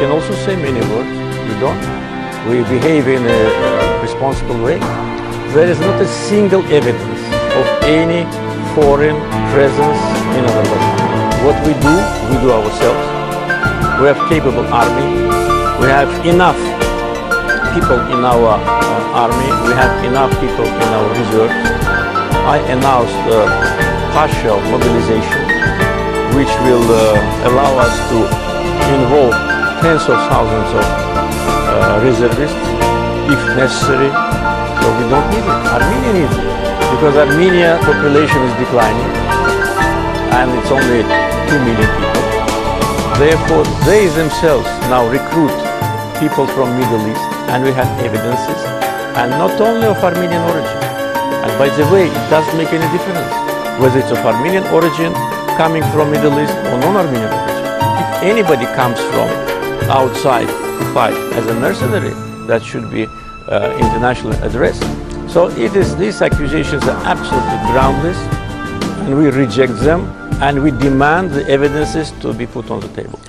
can also say many words. We don't. We behave in a responsible way. There is not a single evidence of any foreign presence in our. What we do, we do ourselves. We have capable army. We have enough people in our uh, army. We have enough people in our reserves. I announced uh, partial mobilization, which will uh, allow us to involve tens of thousands of uh, reservists if necessary. So we don't need it. Armenia needs it because Armenia population is declining and it's only 2 million people. Therefore, they themselves now recruit people from Middle East and we have evidences and not only of Armenian origin. And by the way, it doesn't make any difference whether it's of Armenian origin, coming from Middle East or non-Armenian origin. If anybody comes from outside fight as a mercenary, that should be uh, internationally addressed. So it is, these accusations are absolutely groundless and we reject them and we demand the evidences to be put on the table.